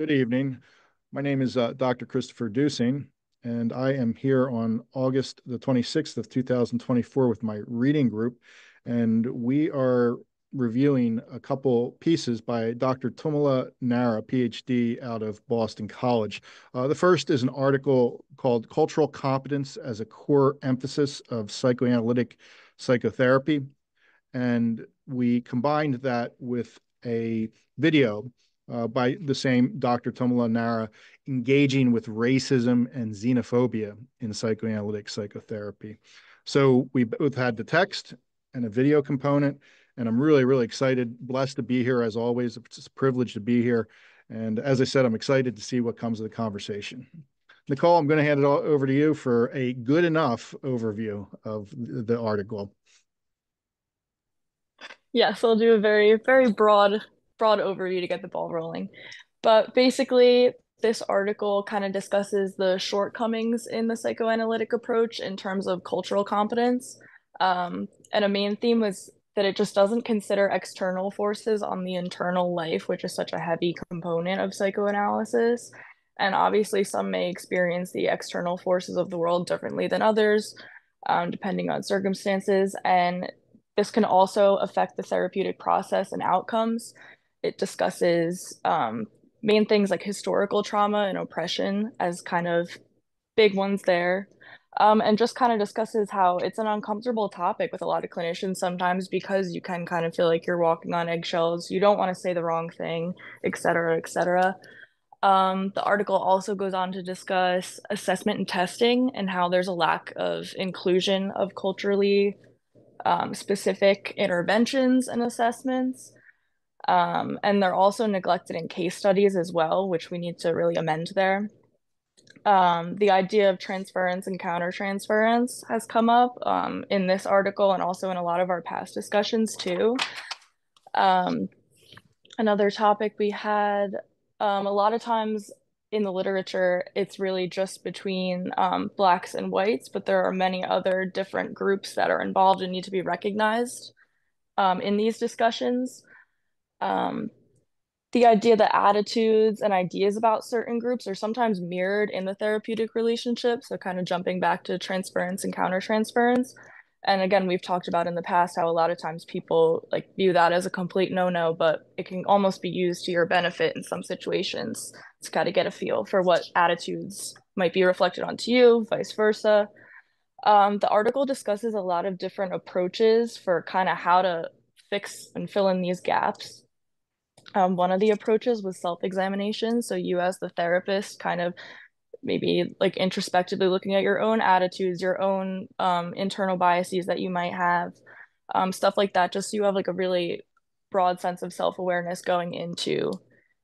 Good evening. My name is uh, Dr. Christopher Deussing, and I am here on August the 26th of 2024 with my reading group, and we are reviewing a couple pieces by Dr. Tumala Nara, PhD out of Boston College. Uh, the first is an article called Cultural Competence as a Core Emphasis of Psychoanalytic Psychotherapy, and we combined that with a video uh, by the same Dr. Tummala-Narra engaging with racism and xenophobia in psychoanalytic psychotherapy. So we both had the text and a video component, and I'm really, really excited, blessed to be here as always. It's a privilege to be here. And as I said, I'm excited to see what comes of the conversation. Nicole, I'm going to hand it all over to you for a good enough overview of the article. Yes, I'll do a very, very broad broad overview to get the ball rolling. But basically, this article kind of discusses the shortcomings in the psychoanalytic approach in terms of cultural competence. Um, and a main theme was that it just doesn't consider external forces on the internal life, which is such a heavy component of psychoanalysis. And obviously, some may experience the external forces of the world differently than others, um, depending on circumstances. And this can also affect the therapeutic process and outcomes it discusses um, main things like historical trauma and oppression as kind of big ones there. Um, and just kind of discusses how it's an uncomfortable topic with a lot of clinicians sometimes because you can kind of feel like you're walking on eggshells. You don't want to say the wrong thing, et cetera, et cetera. Um, the article also goes on to discuss assessment and testing and how there's a lack of inclusion of culturally um, specific interventions and assessments. Um, and they're also neglected in case studies as well, which we need to really amend there. Um, the idea of transference and countertransference has come up um, in this article and also in a lot of our past discussions too. Um, another topic we had um, a lot of times in the literature, it's really just between um, Blacks and whites, but there are many other different groups that are involved and need to be recognized in these discussions um, the idea that attitudes and ideas about certain groups are sometimes mirrored in the therapeutic relationship. So, kind of jumping back to transference and countertransference. And again, we've talked about in the past how a lot of times people like view that as a complete no no, but it can almost be used to your benefit in some situations to kind of get a feel for what attitudes might be reflected onto you, vice versa. Um, the article discusses a lot of different approaches for kind of how to fix and fill in these gaps um, one of the approaches was self-examination. So you as the therapist kind of maybe like introspectively looking at your own attitudes, your own um, internal biases that you might have, um, stuff like that, just so you have like a really broad sense of self-awareness going into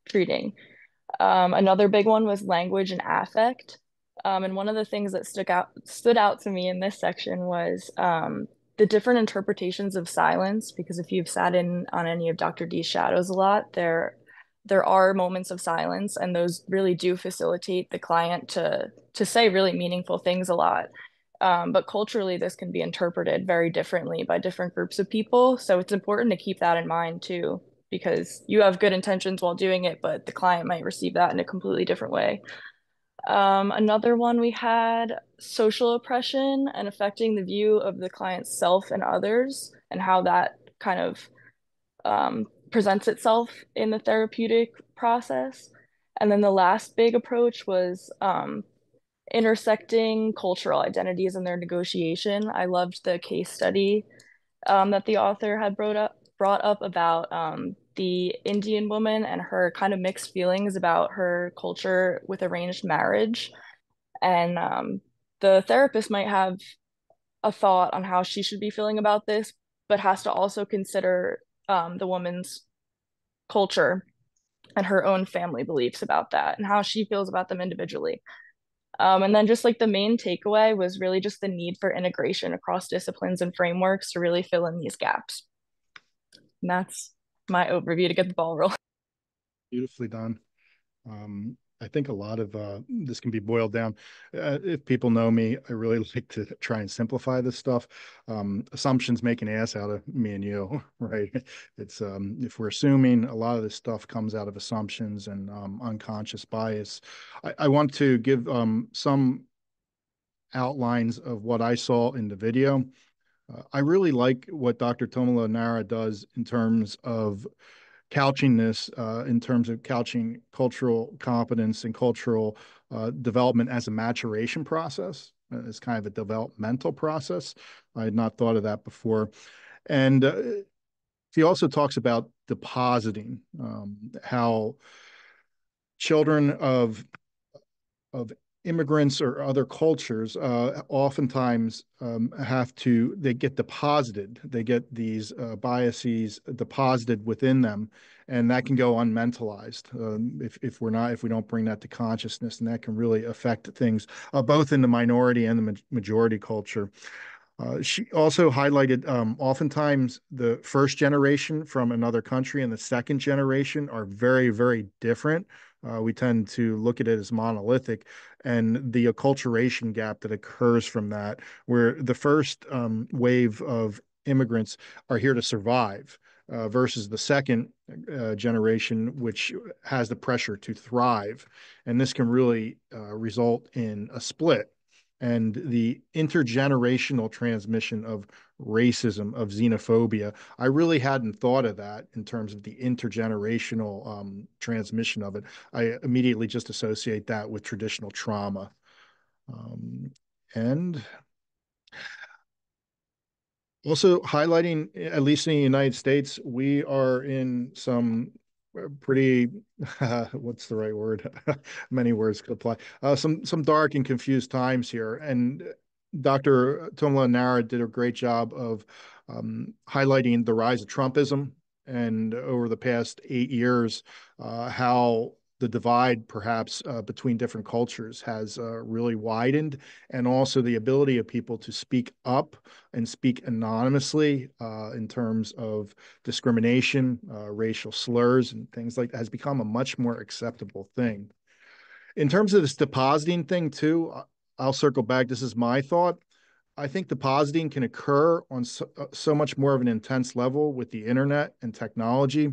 treating. Um, another big one was language and affect. Um, and one of the things that stuck out stood out to me in this section was um, the different interpretations of silence because if you've sat in on any of Dr. D's shadows a lot, there there are moments of silence and those really do facilitate the client to to say really meaningful things a lot. Um, but culturally, this can be interpreted very differently by different groups of people. So it's important to keep that in mind too, because you have good intentions while doing it, but the client might receive that in a completely different way. Um, another one we had social oppression and affecting the view of the client's self and others, and how that kind of um, presents itself in the therapeutic process. And then the last big approach was um, intersecting cultural identities in their negotiation. I loved the case study um, that the author had brought up brought up about um, the Indian woman and her kind of mixed feelings about her culture with arranged marriage. And um, the therapist might have a thought on how she should be feeling about this, but has to also consider um, the woman's culture and her own family beliefs about that and how she feels about them individually. Um, and then just like the main takeaway was really just the need for integration across disciplines and frameworks to really fill in these gaps. And that's my overview to get the ball rolling. Beautifully done. Um, I think a lot of uh, this can be boiled down. Uh, if people know me, I really like to try and simplify this stuff. Um, assumptions make an ass out of me and you, right? It's um, if we're assuming a lot of this stuff comes out of assumptions and um, unconscious bias. I, I, want to give um, some outlines of what I saw in the video. Uh, I really like what Dr. Tummala-Narra does in terms of couching this uh, in terms of couching cultural competence and cultural uh, development as a maturation process, uh, as kind of a developmental process. I had not thought of that before. And uh, he also talks about depositing, um, how children of of immigrants or other cultures uh, oftentimes um, have to they get deposited they get these uh, biases deposited within them and that can go unmentalized um, if, if we're not if we don't bring that to consciousness and that can really affect things uh, both in the minority and the ma majority culture uh, she also highlighted um, oftentimes the first generation from another country and the second generation are very, very different. Uh, we tend to look at it as monolithic and the acculturation gap that occurs from that, where the first um, wave of immigrants are here to survive. Uh, versus the second uh, generation, which has the pressure to thrive. And this can really uh, result in a split and the intergenerational transmission of racism, of xenophobia. I really hadn't thought of that in terms of the intergenerational um, transmission of it. I immediately just associate that with traditional trauma. Um, and also highlighting, at least in the United States, we are in some pretty uh, what's the right word many words could apply uh, some some dark and confused times here and dr Tummala-Narra did a great job of um, highlighting the rise of trumpism and over the past eight years uh, how the divide perhaps uh, between different cultures has uh, really widened and also the ability of people to speak up and speak anonymously uh, in terms of discrimination uh, racial slurs and things like that has become a much more acceptable thing. In terms of this depositing thing too i'll circle back this is my thought I think depositing can occur on so, uh, so much more of an intense level with the internet and technology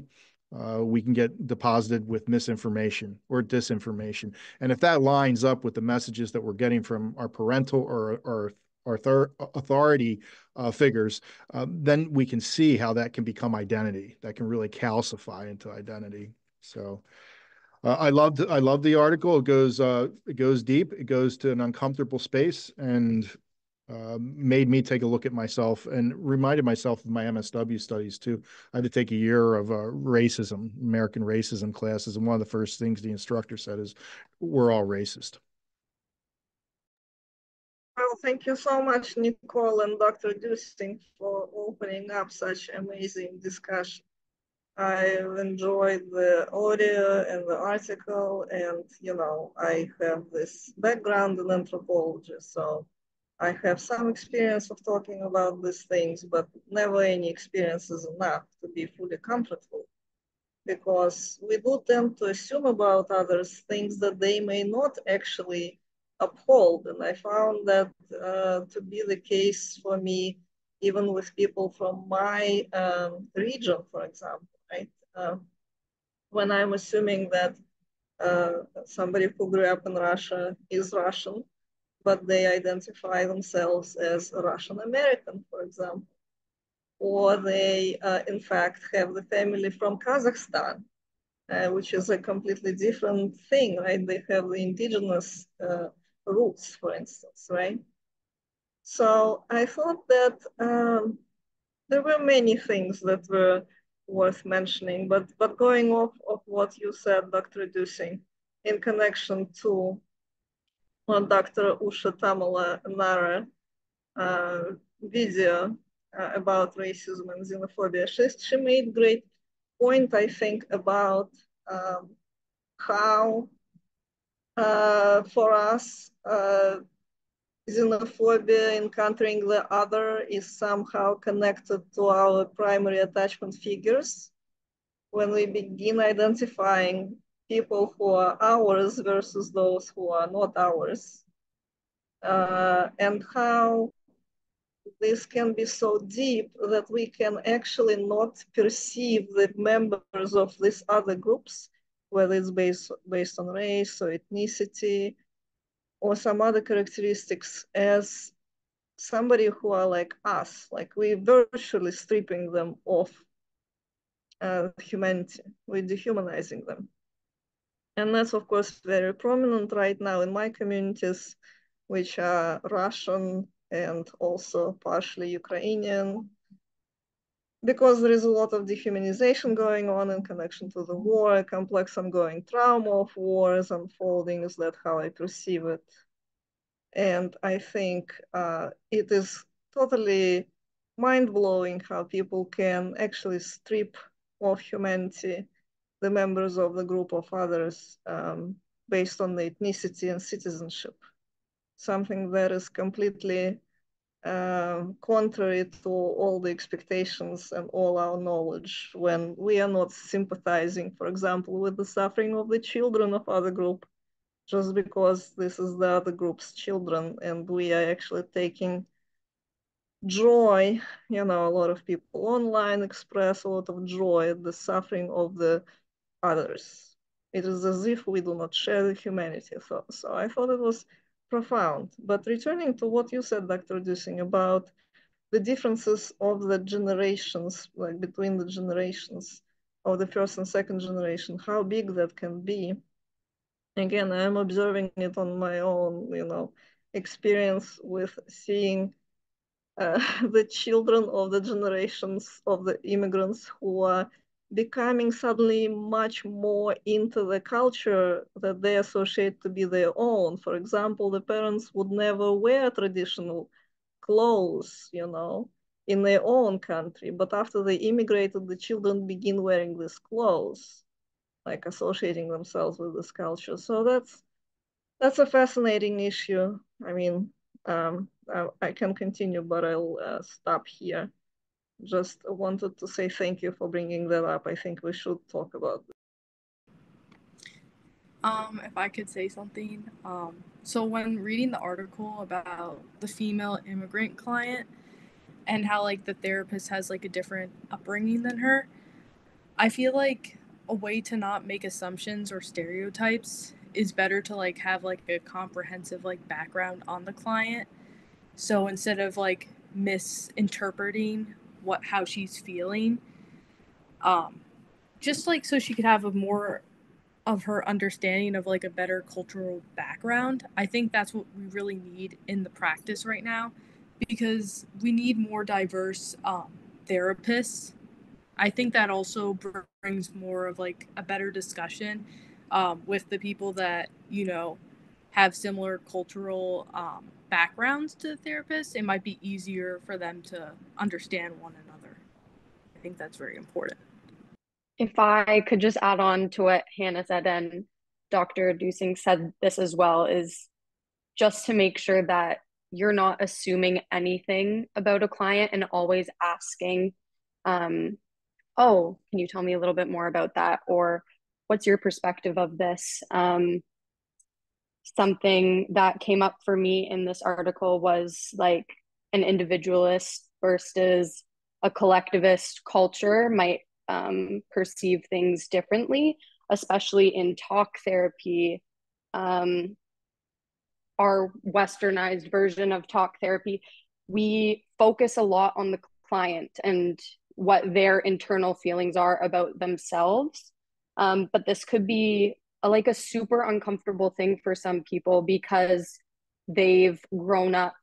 uh, we can get deposited with misinformation or disinformation. And if that lines up with the messages that we're getting from our parental or, or our authority uh, figures, uh, then we can see how that can become identity. That can really calcify into identity. So uh, I loved I love the article. It goes uh, it goes deep. It goes to an uncomfortable space, and uh, made me take a look at myself and reminded myself of my MSW studies too. I had to take a year of uh, racism, American racism classes, and one of the first things the instructor said is, "We're all racist." Well, thank you so much, Nicole and Dr. Deussing, for opening up such amazing discussion. I enjoyed the audio and the article, and you know, I have this background in anthropology, so I have some experience of talking about these things, but never any experience is enough to be fully comfortable because we do tend to assume about others things that they may not actually uphold. And I found that uh, to be the case for me, even with people from my um, region, for example, right? Uh, when I'm assuming that uh, somebody who grew up in Russia is Russian, but they identify themselves as Russian American, for example. Or they, uh, in fact, have the family from Kazakhstan, uh, which is a completely different thing, right? They have the indigenous uh, roots, for instance, right? So I thought that um, there were many things that were worth mentioning, but, but going off of what you said, Dr. Deussing, in connection to on Dr. Usha Tummala-Narra uh, video uh, about racism and xenophobia. She, she made great point, I think, about um, how uh, for us, uh, xenophobia, encountering the other is somehow connected to our primary attachment figures. When we begin identifying people who are ours versus those who are not ours, uh, and how this can be so deep that we can actually not perceive the members of these other groups, whether it's based, based on race or ethnicity or some other characteristics as somebody who are like us, like we're virtually stripping them of uh, humanity, we're dehumanizing them. And that's of course very prominent right now in my communities, which are Russian, and also partially Ukrainian, because there is a lot of dehumanization going on in connection to the war, a complex ongoing trauma of wars unfolding. Is that how I perceive it? And I think uh, it is totally mind blowing how people can actually strip of humanity the members of the group of others um, based on the ethnicity and citizenship something that is completely uh, contrary to all the expectations and all our knowledge when we are not sympathizing, for example, with the suffering of the children of other group, just because this is the other group's children and we are actually taking joy, you know, a lot of people online express a lot of joy at the suffering of the others. It is as if we do not share the humanity. So, so I thought it was profound. But returning to what you said, Dr. Deussing, about the differences of the generations, like between the generations of the first and second generation, how big that can be. Again, I'm observing it on my own, you know, experience with seeing uh, the children of the generations of the immigrants who are becoming suddenly much more into the culture that they associate to be their own. For example, the parents would never wear traditional clothes, you know, in their own country. But after they immigrated, the children begin wearing these clothes, like associating themselves with this culture. So that's that's a fascinating issue. I mean, um, I, I, can continue, but I'll uh, stop here just wanted to say thank you for bringing that up. I think we should talk about this. Um, if I could say something. Um, so when reading the article about the female immigrant client and how like the therapist has like a different upbringing than her, I feel like a way to not make assumptions or stereotypes is better to like have like a comprehensive like background on the client. So instead of like misinterpreting what how she's feeling um just like so she could have a more of her understanding of like a better cultural background. I think that's what we really need in the practice right now because we need more diverse um, therapists. I think that also brings more of like a better discussion um, with the people that you know have similar cultural um, backgrounds to the therapists, it might be easier for them to understand one another. I think that's very important. If I could just add on to what Hannah said, and Dr. Deussing said this as well, is just to make sure that you're not assuming anything about a client and always asking, um, oh, can you tell me a little bit more about that? Or what's your perspective of this? Um, something that came up for me in this article was like an individualist versus a collectivist culture might um, perceive things differently, especially in talk therapy. Um, our westernized version of talk therapy, we focus a lot on the client and what their internal feelings are about themselves. Um, but this could be a, like a super uncomfortable thing for some people because they've grown up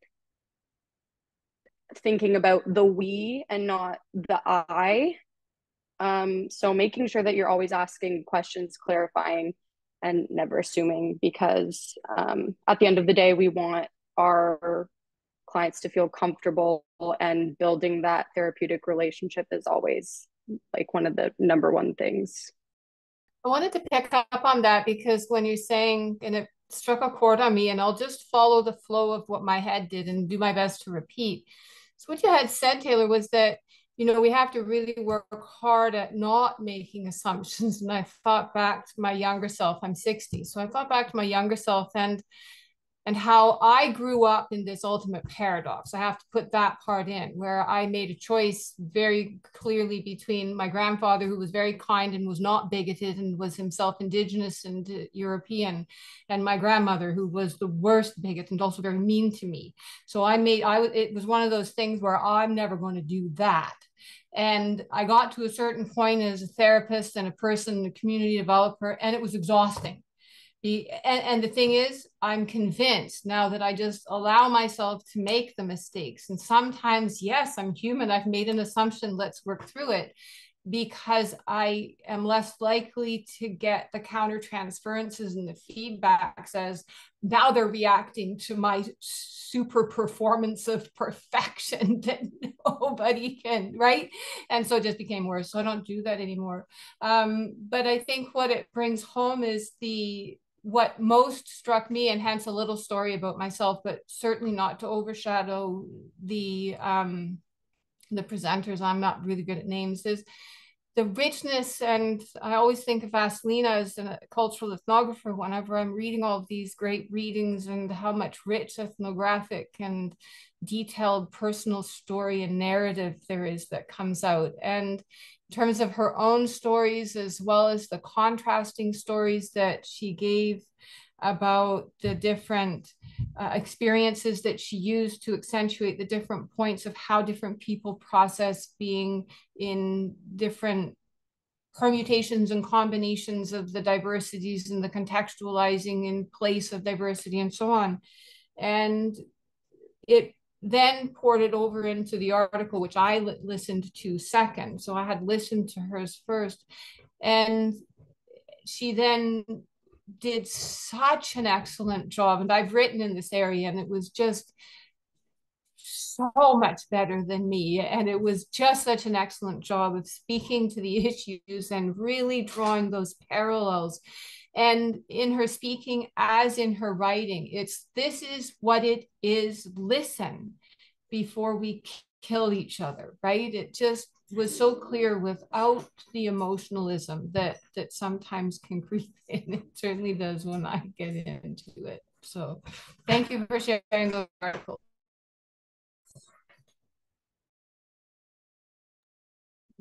thinking about the we and not the I. Um, so making sure that you're always asking questions, clarifying, and never assuming because um, at the end of the day, we want our clients to feel comfortable and building that therapeutic relationship is always like one of the number one things. I wanted to pick up on that because when you're saying, and it struck a chord on me, and I'll just follow the flow of what my head did and do my best to repeat. So, what you had said, Taylor, was that you know, we have to really work hard at not making assumptions. And I thought back to my younger self, I'm 60. So I thought back to my younger self and and how I grew up in this ultimate paradox. I have to put that part in where I made a choice very clearly between my grandfather, who was very kind and was not bigoted and was himself indigenous and uh, European, and my grandmother, who was the worst bigot and also very mean to me. So I made, I it was one of those things where I'm never going to do that. And I got to a certain point as a therapist and a person, a community developer, and it was exhausting be, and, and the thing is, I'm convinced now that I just allow myself to make the mistakes. And sometimes, yes, I'm human. I've made an assumption. Let's work through it because I am less likely to get the counter transferences and the feedbacks as now they're reacting to my super performance of perfection that nobody can, right? And so it just became worse. So I don't do that anymore. Um, but I think what it brings home is the what most struck me, and hence a little story about myself, but certainly not to overshadow the um, the presenters. I'm not really good at names. Is the richness, and I always think of Vasilina as a cultural ethnographer whenever I'm reading all of these great readings and how much rich ethnographic and detailed personal story and narrative there is that comes out. And in terms of her own stories, as well as the contrasting stories that she gave about the different uh, experiences that she used to accentuate the different points of how different people process being in different permutations and combinations of the diversities and the contextualizing in place of diversity and so on. And it then poured it over into the article, which I li- listened to second. So I had listened to hers first. And she then did such an excellent job. And I've written in this area, and it was just so much better than me. And it was just such an excellent job of speaking to the issues and really drawing those parallels. And in her speaking as in her writing it's this is what it is. Listen before we kill each other right? It just was so clear without the emotionalism that that sometimes can creep in. It certainly does when i get into it. So thank you for sharing the article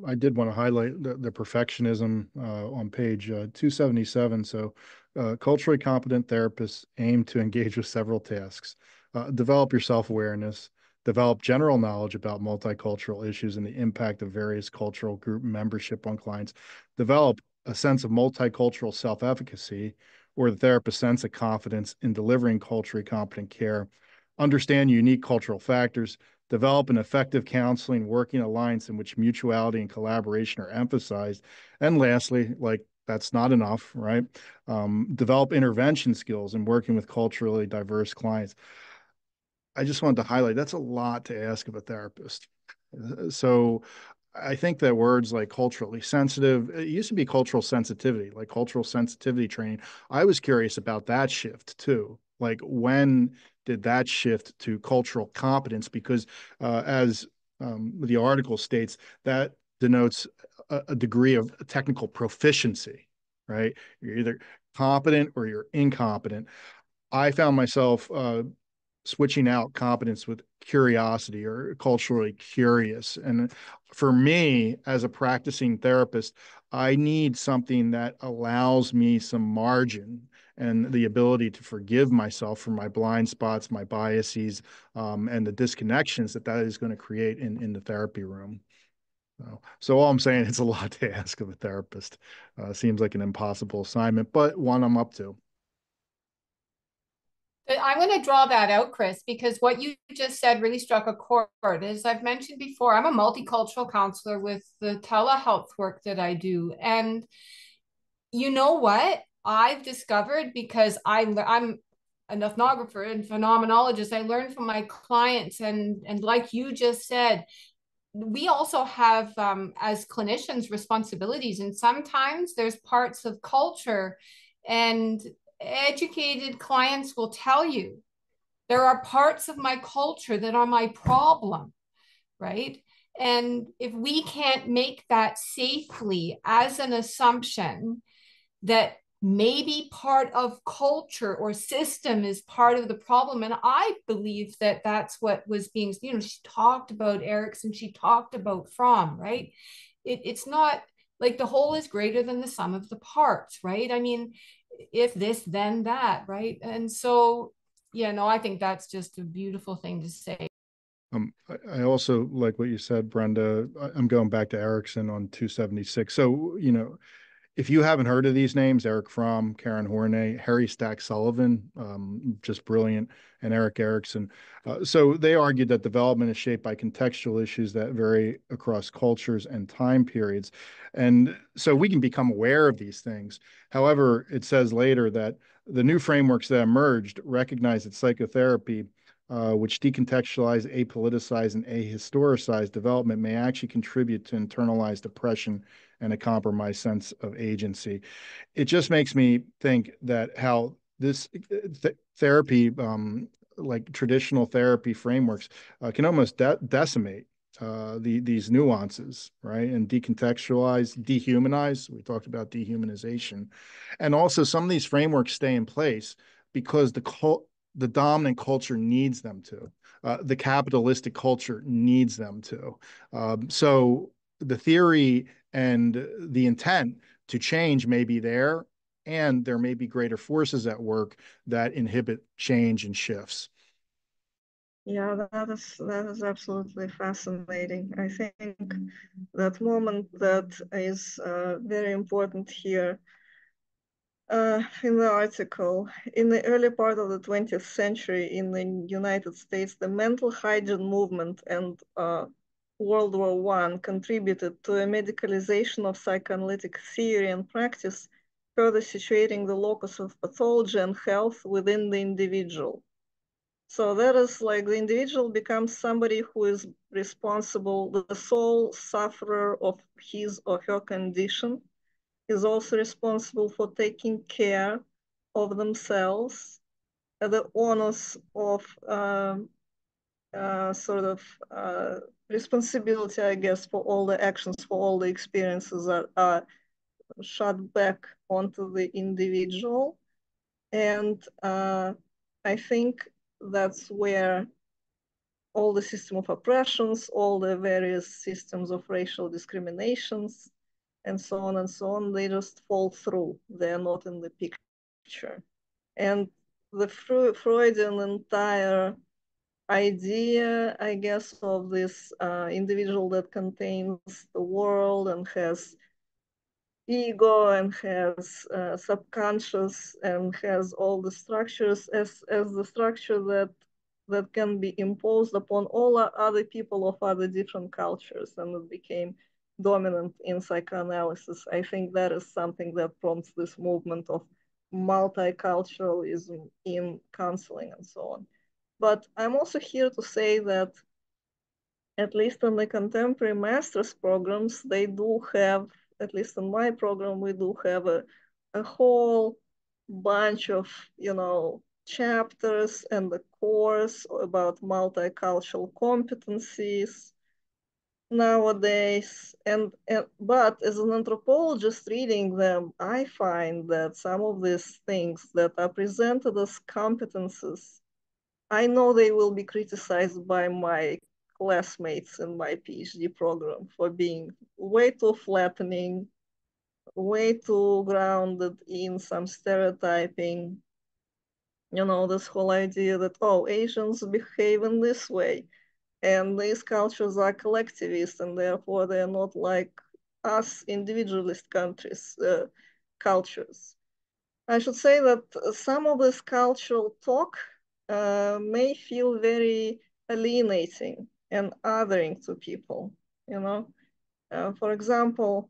I did want to highlight the, the perfectionism uh, on page uh, 277. So, uh, culturally competent therapists aim to engage with several tasks, uh, develop your self awareness, develop general knowledge about multicultural issues and the impact of various cultural group membership on clients, develop a sense of multicultural self efficacy, or the therapist's sense of confidence in delivering culturally competent care, understand unique cultural factors, develop an effective counseling working alliance in which mutuality and collaboration are emphasized. And lastly, like that's not enough, right? Um, develop intervention skills in working with culturally diverse clients. I just wanted to highlight that's a lot to ask of a therapist. So I think that words like culturally sensitive, it used to be cultural sensitivity, like cultural sensitivity training. I was curious about that shift too. Like when did that shift to cultural competence? Because uh, as um, the article states, that denotes a, a, degree of technical proficiency, right? You're either competent or you're incompetent. I found myself uh, switching out competence with curiosity or culturally curious. And for me, as a practicing therapist, I need something that allows me some margin and the ability to forgive myself for my blind spots, my biases, um, and the disconnections that that is going to create in, in the therapy room. So, so all I'm saying, it's a lot to ask of a therapist. Uh, seems like an impossible assignment, but one I'm up to. I'm going to draw that out, Chris, because what you just said really struck a chord. As I've mentioned before, I'm a multicultural counselor with the telehealth work that I do. And you know what? I've discovered because I, I'm an ethnographer and phenomenologist, I learn from my clients. And, and like you just said, we also have, um, as clinicians, responsibilities. And sometimes there's parts of culture and educated clients will tell you there are parts of my culture that are my problem, right? And if we can't make that safely as an assumption that maybe part of culture or system is part of the problem. And i believe that that's what was being you know she talked about erikson she talked about fromm right? It, it's not like the whole is greater than the sum of the parts right? I mean if this then that right? And so yeah no i think that's just a beautiful thing to say. Um, I also like what you said, Brenda. I'm going back to Erikson on 276. So, you know, if you haven't heard of these names, Eric Fromm, Karen Horney, Harry Stack Sullivan, um, just brilliant, and Erik Erikson. Uh, so they argued that development is shaped by contextual issues that vary across cultures and time periods. And so we can become aware of these things. However, it says later that the new frameworks that emerged recognize that psychotherapy uh, which decontextualize, apoliticize, and ahistoricize development may actually contribute to internalized oppression and a compromised sense of agency. It just makes me think that how this th therapy, um, like traditional therapy frameworks, uh, can almost de decimate uh, the, these nuances, right? And decontextualize, dehumanize. We talked about dehumanization. And also, some of these frameworks stay in place because the cult, the dominant culture needs them to. Uh, the capitalistic culture needs them to. Um, so the theory and the intent to change may be there, and there may be greater forces at work that inhibit change and shifts. Yeah, that is that is absolutely fascinating. I think that moment that is uh, very important here uh, in the article, in the early part of the 20th century in the United States, the mental hygiene movement and uh, World War One contributed to a medicalization of psychoanalytic theory and practice, further situating the locus of pathology and health within the individual. So that is like the individual becomes somebody who is responsible, the sole sufferer of his or her condition, is also responsible for taking care of themselves. The onus of um, uh, sort of uh, responsibility, I guess, for all the actions, for all the experiences are, are shot back onto the individual. And uh, I think that's where all the system of oppressions, all the various systems of racial discriminations, and so on and so on, they just fall through. They're not in the picture. And the Freudian entire idea, I guess, of this uh, individual that contains the world and has ego and has uh, subconscious and has all the structures as, as the structure that that can be imposed upon all other people of other different cultures and it became dominant in psychoanalysis. I think that is something that prompts this movement of multiculturalism in counseling and so on. But I'm also here to say that at least in the contemporary master's programs, they do have, at least in my program, we do have a, a whole bunch of, you know, chapters and the course about multicultural competencies nowadays. And, and but as an anthropologist reading them i find that some of these things that are presented as competences i know they will be criticized by my classmates in my phd program for being way too flattening way too grounded in some stereotyping you know this whole idea that oh asians behave in this way and these cultures are collectivist and therefore they're not like us individualist countries, uh, cultures. I should say that some of this cultural talk uh, may feel very alienating and othering to people, you know. Uh, for example,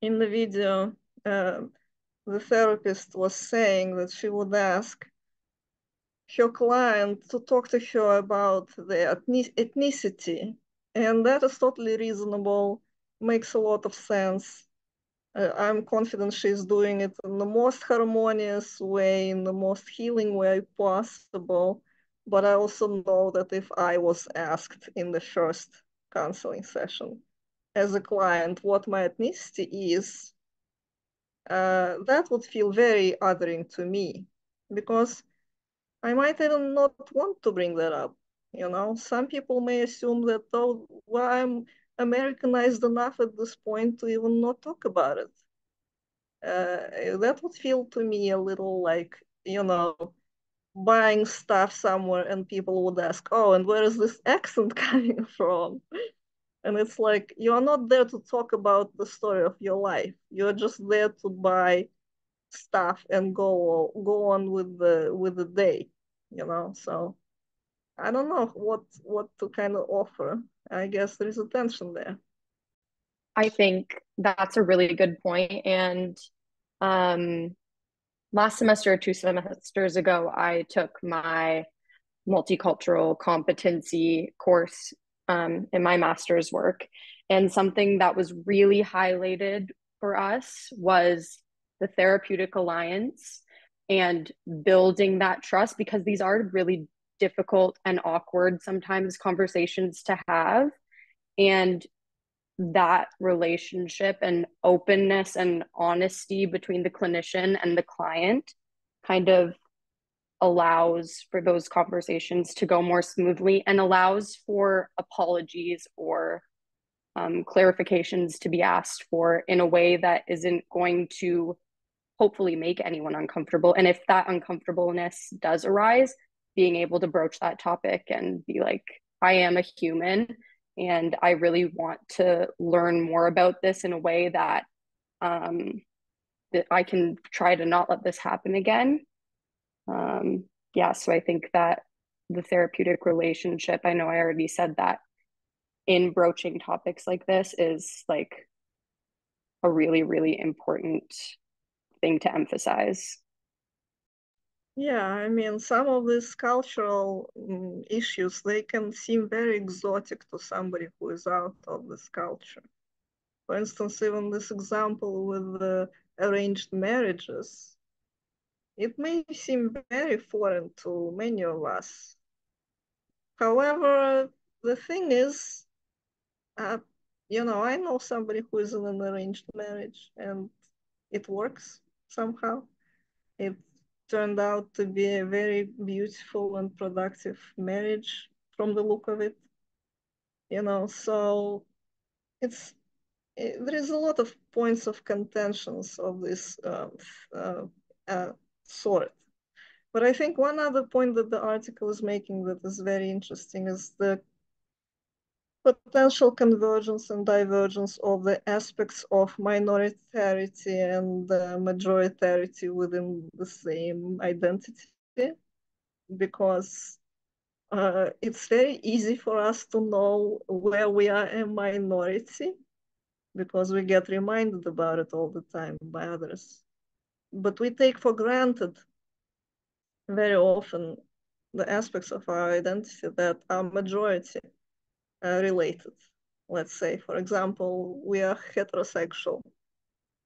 in the video, uh, the therapist was saying that she would ask, her client to talk to her about the ethnicity. And that is totally reasonable, makes a lot of sense. Uh, I'm confident she's doing it in the most harmonious way, in the most healing way possible. But I also know that if I was asked in the first counseling session as a client what my ethnicity is, uh, that would feel very othering to me because I might even not want to bring that up. You know, some people may assume that, oh, well, I'm Americanized enough at this point to even not talk about it. Uh, that would feel to me a little like, you know, buying stuff somewhere and people would ask, oh, and where is this accent coming from? And it's like, you're not there to talk about the story of your life. You're just there to buy stuff and go go on with the with the day, you know. So I don't know what what to kind of offer. I guess there is a tension there. I think that's a really good point. And um, last semester or two semesters ago, I took my multicultural competency course um, in my master's work. And something that was really highlighted for us was the therapeutic alliance and building that trust because these are really difficult and awkward sometimes conversations to have. And that relationship and openness and honesty between the clinician and the client kind of allows for those conversations to go more smoothly and allows for apologies or um, clarifications to be asked for in a way that isn't going to hopefully make anyone uncomfortable. And if that uncomfortableness does arise, being able to broach that topic and be like, I am a human and I really want to learn more about this in a way that um, that I can try to not let this happen again. Um, yeah, so I think that the therapeutic relationship, I know I already said that in broaching topics like this is like a really, really important thing to emphasize. Yeah, I mean, some of these cultural um, issues, they can seem very exotic to somebody who is out of this culture. For instance, even this example with the arranged marriages, it may seem very foreign to many of us. However, the thing is, uh, you know, I know somebody who is in an arranged marriage and it works somehow. It turned out to be a very beautiful and productive marriage from the look of it. You know, so it's it, there is a lot of points of contentions of this uh, uh, uh, sort. But I think one other point that the article is making that is very interesting is the potential convergence and divergence of the aspects of minoritarity and uh, majoritarity within the same identity because uh, it's very easy for us to know where we are a minority because we get reminded about it all the time by others. But we take for granted very often the aspects of our identity that are majority related. Let's say, for example, we are heterosexual.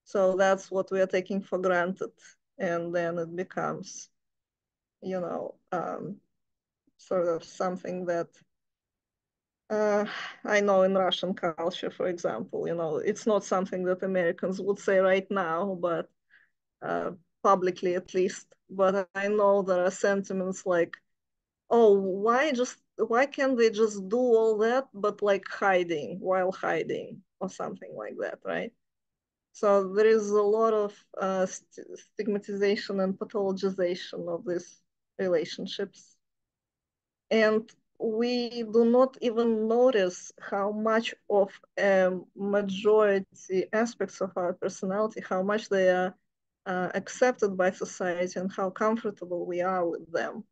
So that's what we are taking for granted. And then it becomes, you know, um, sort of something that uh, I know in Russian culture, for example, you know, it's not something that Americans would say right now, but uh, publicly at least. But I know there are sentiments like, oh, why just why can't they just do all that but like hiding while hiding or something like that right? So there is a lot of uh, st stigmatization and pathologization of these relationships. And we do not even notice how much of a majority aspects of our personality how much they are uh, accepted by society and how comfortable we are with them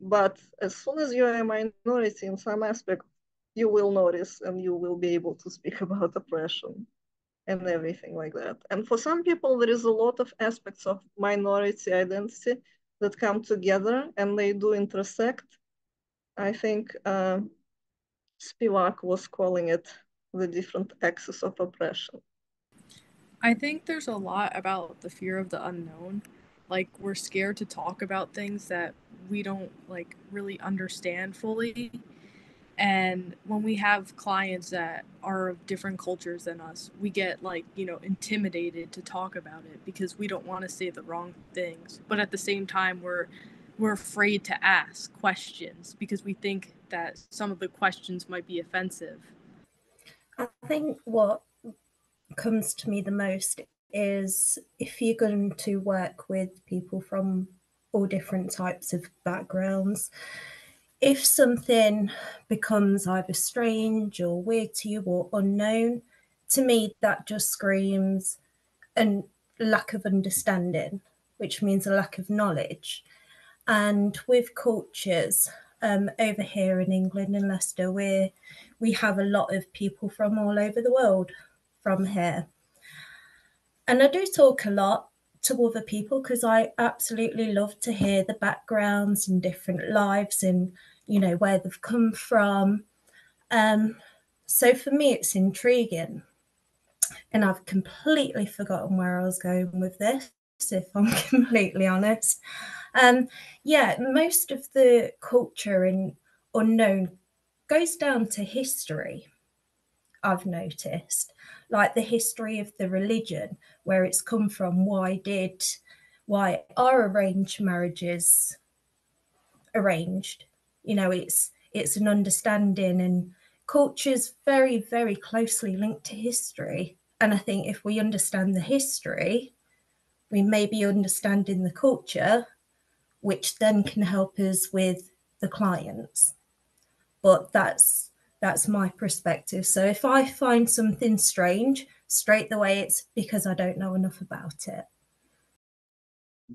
but as soon as you're a minority in some aspect, you will notice and you will be able to speak about oppression and everything like that. And for some people, there is a lot of aspects of minority identity that come together and they do intersect. I think uh, Spivak was calling it the different axes of oppression. I think there's a lot about the fear of the unknown like we're scared to talk about things that we don't like really understand fully And when we have clients that are of different cultures than us, we get like, you know, intimidated to talk about it because we don't want to say the wrong things. But at the same time, we're we're afraid to ask questions because we think that some of the questions might be offensive. I think what comes to me the most is if you're going to work with people from all different types of backgrounds, if something becomes either strange or weird to you or unknown, to me that just screams a lack of understanding, which means a lack of knowledge. And with cultures, um, over here in England in Leicester, we we have a lot of people from all over the world from here. And I do talk a lot to other people because I absolutely love to hear the backgrounds and different lives and you know where they've come from. Um, so for me, it's intriguing, and I've completely forgotten where I was going with this. If I'm completely honest, um, yeah, most of the culture in unknown goes down to history. I've noticed, like the history of the religion, where it's come from, why did, why are arranged marriages arranged? You know, it's it's an understanding and culture's very, very closely linked to history. And I think if we understand the history, we may be understanding the culture which then can help us with the clients. But that's that's my perspective. So if I find something strange, straight away it's because I don't know enough about it.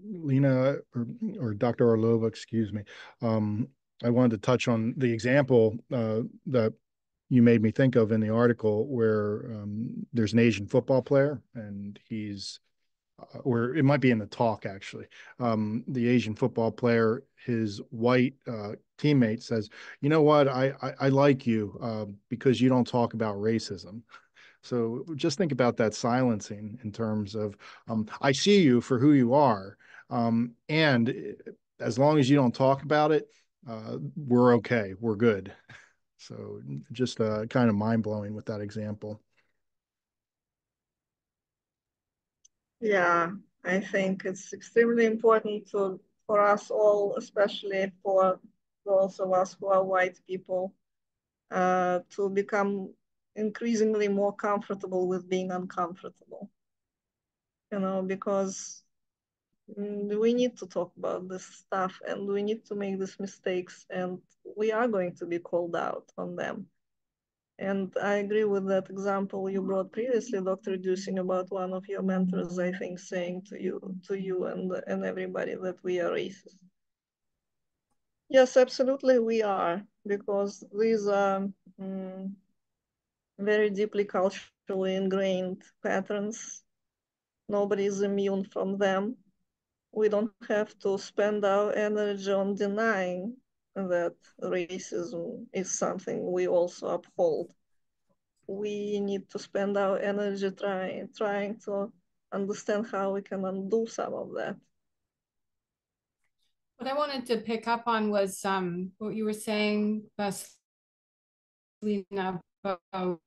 Lena or, or Dr. Orlova, excuse me. Um, I wanted to touch on the example uh, that you made me think of in the article where um, there's an Asian football player and he's or it might be in the talk actually. Um, the Asian football player, his white uh, teammate says, "You know what? I I, I like you uh, because you don't talk about racism." So just think about that silencing in terms of um, I see you for who you are, um, and eh, as long as you don't talk about it, uh, we're okay. We're good. So just uh, kind of mind blowing with that example. Yeah, I think it's extremely important to for us all, especially for those of us who are white people, uh, to become increasingly more comfortable with being uncomfortable. You know, because mm, we need to talk about this stuff and we need to make these mistakes and we are going to be called out on them. And I agree with that example you brought previously, Dr. Deussing, about one of your mentors, I think, saying to you, to you and, and everybody that we are racist. Yes, absolutely we are, because these are um, very deeply culturally ingrained patterns. Nobody is immune from them. We don't have to spend our energy on denying that racism is something we also uphold. We need to spend our energy trying trying to understand how we can undo some of that. What I wanted to pick up on was um, what you were saying, Lena, about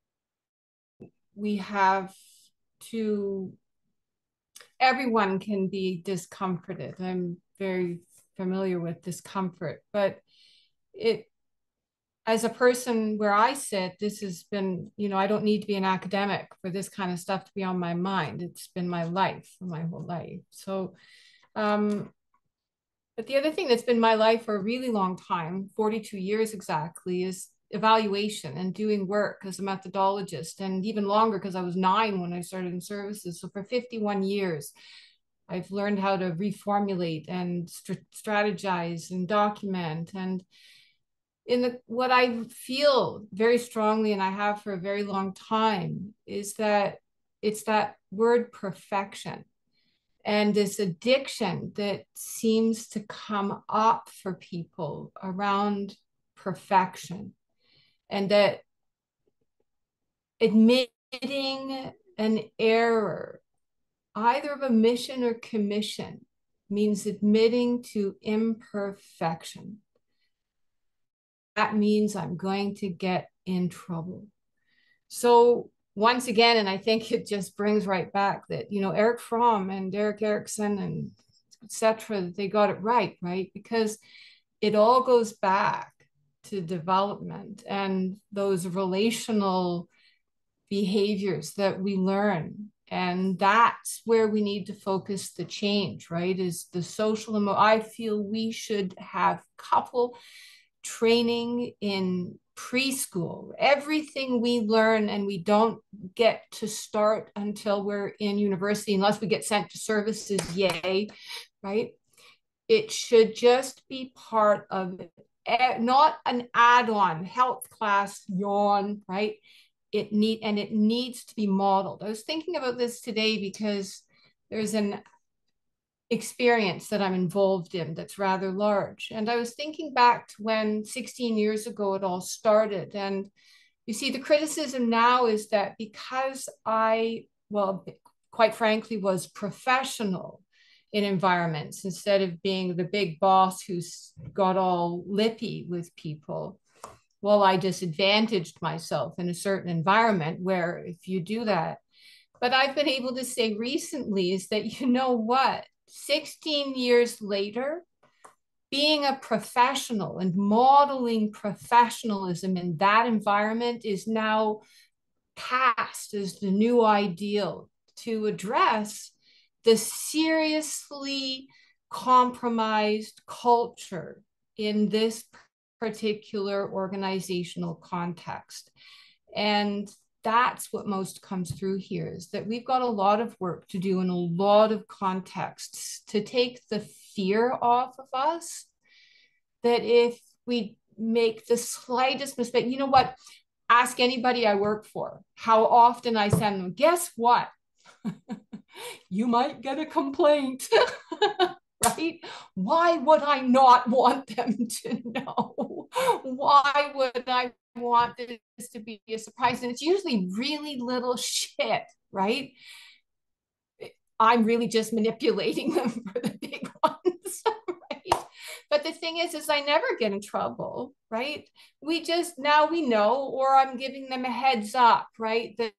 we have to, everyone can be discomforted. I'm very familiar with discomfort, but it as a person where I sit, this has been, you know, I don't need to be an academic for this kind of stuff to be on my mind. It's been my life, my whole life. So, um, but the other thing that's been my life for a really long time, 42 years exactly, is evaluation and doing work as a methodologist, and even longer because I was nine when I started in services. So for 51 years, I've learned how to reformulate and st- strategize and document and in the what I feel very strongly and I have for a very long time is that it's that word perfection and this addiction that seems to come up for people around perfection and that admitting an error either of omission or commission means admitting to imperfection that means I'm going to get in trouble. So once again, and I think it just brings right back that, you know, Erich Fromm and Erik Erikson and etc. they got it right, right? Because it all goes back to development and those relational behaviors that we learn and that's where we need to focus the change right is the social emo- i feel we should have couple training in preschool. Everything we learn and we don't get to start until we're in university unless we get sent to services yay right? It should just be part of it, not an add-on health class yawn right? It need and it needs to be modeled. I was thinking about this today because there's an experience that I'm involved in that's rather large. And I was thinking back to when 16 years ago it all started. And you see, the criticism now is that because I, well, quite frankly, was professional in environments instead of being the big boss who's got all lippy with people, well, I disadvantaged myself in a certain environment where if you do that, but I've been able to say recently is that you know what? 16 years later, being a professional and modeling professionalism in that environment is now passed as the new ideal to address the seriously compromised culture in this particular organizational context. And that's what most comes through here is that we've got a lot of work to do in a lot of contexts to take the fear off of us that if we make the slightest mistake, you know what? Ask anybody I work for how often I send them, guess what? you might get a complaint. right? Why would I not want them to know? Why would I want this to be a surprise? And it's usually really little shit, right? I'm really just manipulating them for the big ones, right? But the thing is, is I never get in trouble, right? We just now we know, or I'm giving them a heads up, right? That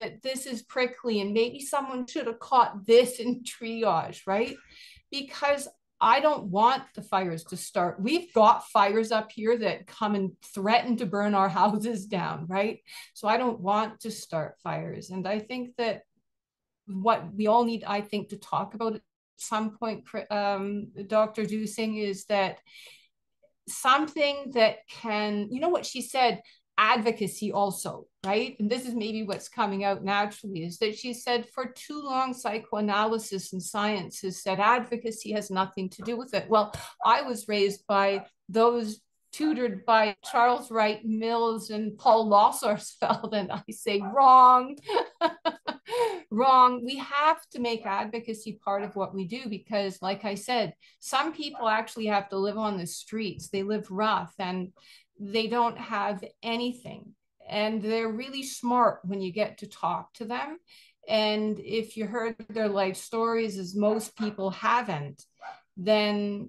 that this is prickly and maybe someone should have caught this in triage, right? because I don't want the fires to start. We've got fires up here that come and threaten to burn our houses down, right? So I don't want to start fires. And I think that what we all need, I think, to talk about at some point, um, Dr. Deussing, is that something that can, you know what she said, advocacy also, right? And this is maybe what's coming out naturally is that she said for too long, psychoanalysis and science has said advocacy has nothing to do with it. Well, I was raised by those tutored by Charles Wright Mills and Paul Lazarsfeld, and I say wrong, wrong. We have to make advocacy part of what we do because, like I said, some people actually have to live on the streets. They live rough, and they don't have anything and they're really smart when you get to talk to them and if you heard their life stories as most people haven't then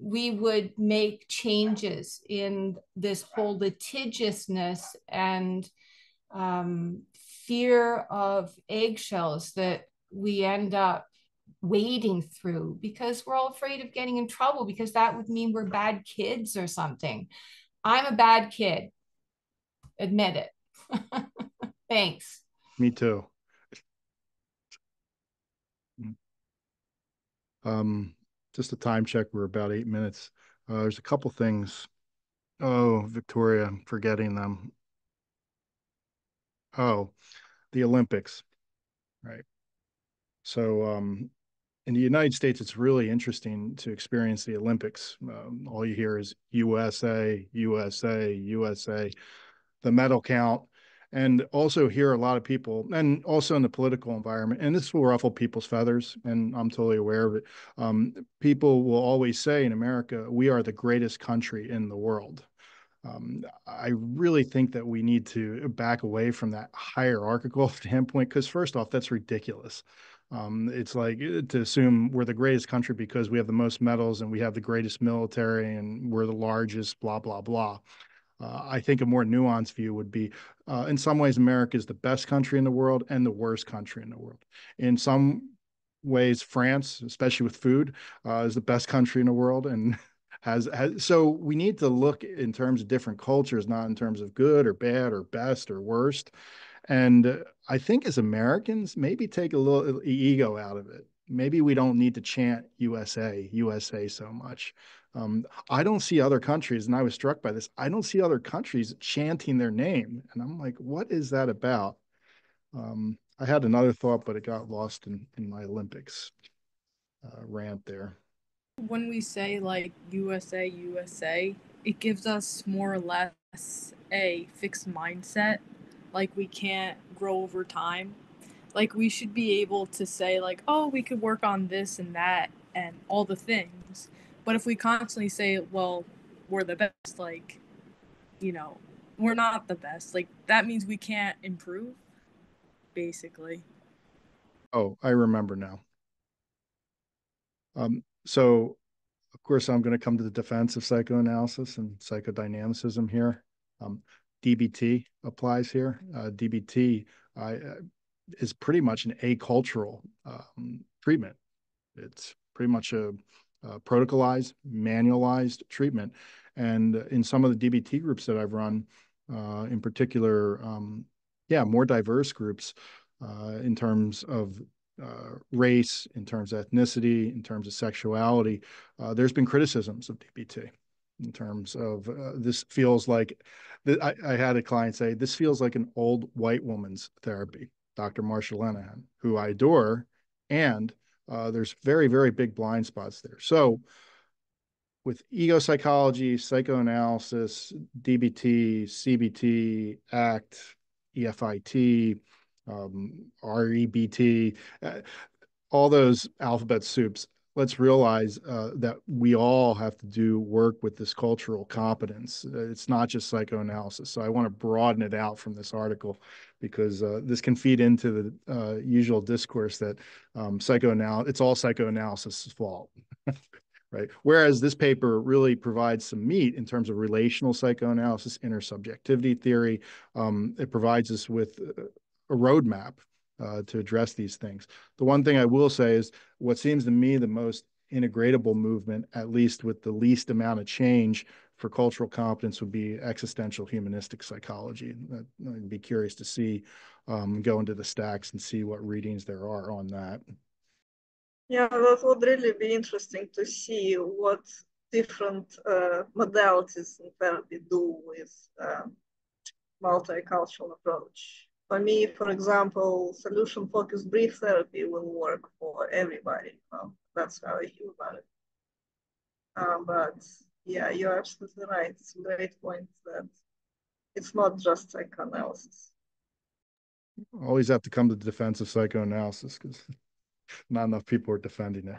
we would make changes in this whole litigiousness and um, fear of eggshells that we end up wading through because we're all afraid of getting in trouble because that would mean we're bad kids or something. I'm a bad kid. Admit it. Thanks. Me too. Um, just a time check. We're about eight minutes. Uh, there's a couple things. Oh, Victoria, I'm forgetting them. Oh, the Olympics, right? So, um, in the United States, it's really interesting to experience the Olympics. Um, all you hear is USA, USA, USA, the medal count. And also hear a lot of people, and also in the political environment, and this will ruffle people's feathers, and I'm totally aware of it. Um, people will always say in America, we are the greatest country in the world. Um, I really think that we need to back away from that hierarchical standpoint because, first off, that's ridiculous. Um, it's like uh, to assume we're the greatest country because we have the most medals and we have the greatest military and we're the largest, blah, blah, blah. Uh, I think a more nuanced view would be, uh, in some ways, America is the best country in the world and the worst country in the world. In some ways, France, especially with food, uh, is the best country in the world and has, has so we need to look in terms of different cultures, not in terms of good or bad or best or worst. And I think as Americans, maybe take a little ego out of it. Maybe we don't need to chant USA, USA so much. Um, I don't see other countries, and I was struck by this. I don't see other countries chanting their name, and I'm like, what is that about? Um, I had another thought, but it got lost in in my Olympics uh, rant there. When we say like USA, USA, it gives us more or less a fixed mindset. Like we can't grow over time. Like we should be able to say like oh we could work on this and that and all the things. But if we constantly say well we're the best like you know we're not the best. Like that means we can't improve basically. Oh i remember now. Um so of course i'm going to come to the defense of psychoanalysis and psychodynamicism here um DBT applies here. Uh, DBT uh, is pretty much an acultural um, treatment. It's pretty much a, a, protocolized, manualized treatment. And in some of the DBT groups that I've run, uh, in particular, um, yeah, more diverse groups uh, in terms of uh, race, in terms of ethnicity, in terms of sexuality, uh, there's been criticisms of DBT in terms of uh, this feels like I, I, had a client say this feels like an old white woman's therapy dr marsha linehan who i adore and uh, there's very very big blind spots there. So with ego psychology psychoanalysis dbt cbt act efit um, rebt uh, all those alphabet soups let's realize uh, that we all have to do work with this cultural competence. Uh, it's not just psychoanalysis. So I want to broaden it out from this article because uh, this can feed into the uh, usual discourse that um, psychoanalysis, it's all psychoanalysis' fault. right? Whereas this paper really provides some meat in terms of relational psychoanalysis, intersubjectivity theory. Um, it provides us with uh, a roadmap uh, to address these things. The one thing I will say is what seems to me the most integratable movement, at least with the least amount of change for cultural competence, would be existential humanistic psychology. I'd be curious to see, um, go into the stacks and see what readings there are on that. Yeah, that would really be interesting to see what different uh, modalities in therapy do with uh, multicultural approach for me, for example, solution focused brief therapy will work for everybody. Well, that's how I feel about it. Um, but yeah, you're absolutely right. It's a great point that it's not just psychoanalysis. Always have to come to the defense of psychoanalysis because not enough people are defending it.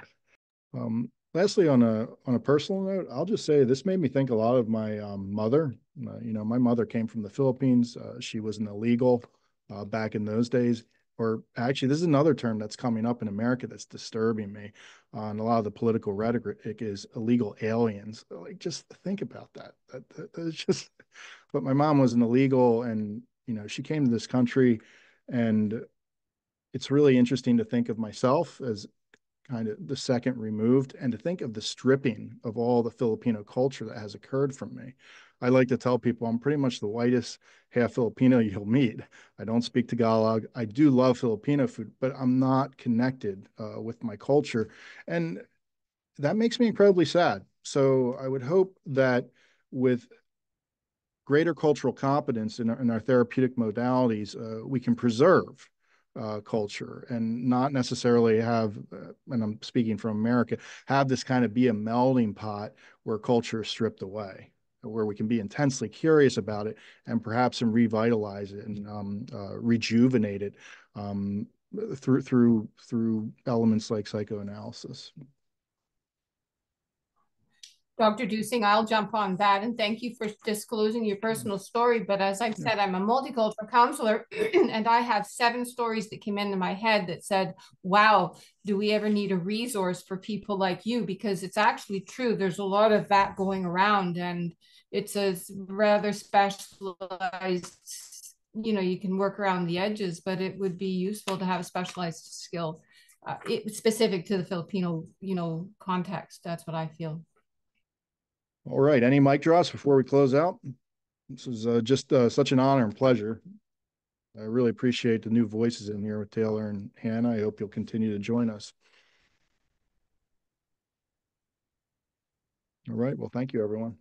Um, lastly, on a on a personal note, I'll just say this made me think a lot of my um, mother. Uh, you know, my mother came from the Philippines. Uh, she was an illegal uh, back in those days. Or actually, this is another term that's coming up in America that's disturbing me. Uh, and a lot of the political rhetoric is illegal aliens. Like, just think about that. That, that just. But my mom was an illegal, and you know, she came to this country, and it's really interesting to think of myself as kind of the second removed and to think of the stripping of all the Filipino culture that has occurred from me. I like to tell people I'm pretty much the whitest half Filipino you'll meet. I don't speak Tagalog. I do love Filipino food, but I'm not connected uh, with my culture. And that makes me incredibly sad. So I would hope that with greater cultural competence in our, in our therapeutic modalities, uh, we can preserve uh, culture and not necessarily have, uh, and I'm speaking from America, have this kind of be a melding pot where culture is stripped away where we can be intensely curious about it and perhaps and revitalize it and um, uh, rejuvenate it um, through through through elements like psychoanalysis. Dr. Deussing, I'll jump on that and thank you for disclosing your personal story. But as I've said, I'm a multicultural counselor and I have seven stories that came into my head that said, wow, do we ever need a resource for people like you? Because it's actually true. There's a lot of that going around and it's a rather specialized, you know, you can work around the edges, but it would be useful to have a specialized skill uh, it, specific to the Filipino, you know, context. That's what I feel. All right. Any mic drops before we close out? This is uh, just uh, such an honor and pleasure. I really appreciate the new voices in here with Taylor and Hannah. I hope you'll continue to join us. All right. Well, thank you, everyone.